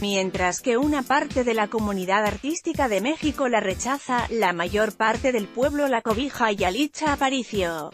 Mientras que una parte de la comunidad artística de México la rechaza, la mayor parte del pueblo la cobija y Yalitza Aparicio.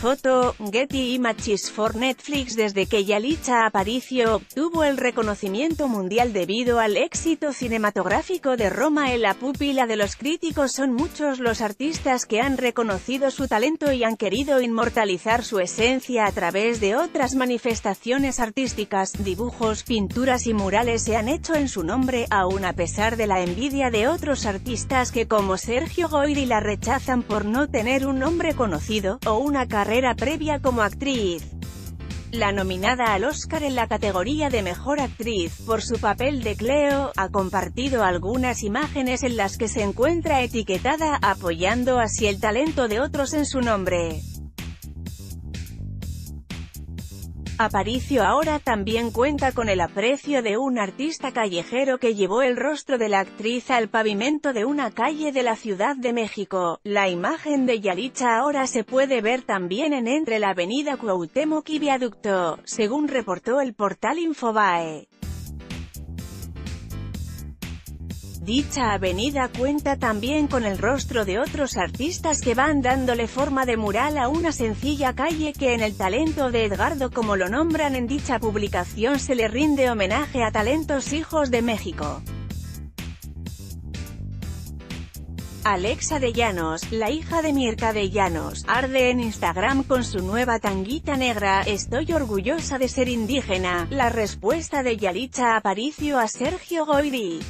Foto, Getty Images for Netflix Desde que Yalitza Aparicio obtuvo el reconocimiento mundial debido al éxito cinematográfico de Roma en la pupila de los críticos. Son muchos los artistas que han reconocido su talento y han querido inmortalizar su esencia a través de otras manifestaciones artísticas, dibujos, pinturas y murales se han hecho en su nombre, aún a pesar de la envidia de otros artistas que como Sergio Goyri la rechazan por no tener un nombre conocido, o una carrera previa como actriz. La nominada al Oscar en la categoría de Mejor Actriz, por su papel de Cleo, ha compartido algunas imágenes en las que se encuentra etiquetada, apoyando así el talento de otros en su nombre. Aparicio ahora también cuenta con el aprecio de un artista callejero que llevó el rostro de la actriz al pavimento de una calle de la Ciudad de México. La imagen de Yalitza ahora se puede ver también en entre la avenida Cuauhtémoc y Viaducto, según reportó el portal Infobae. Dicha avenida cuenta también con el rostro de otros artistas que van dándole forma de mural a una sencilla calle que en el talento de Edgardo como lo nombran en dicha publicación se le rinde homenaje a talentos hijos de México. Alexa de Llanos, la hija de Mirka de Llanos, arde en Instagram con su nueva tanguita negra, estoy orgullosa de ser indígena, la respuesta de Yalitza Aparicio a Sergio Goyri.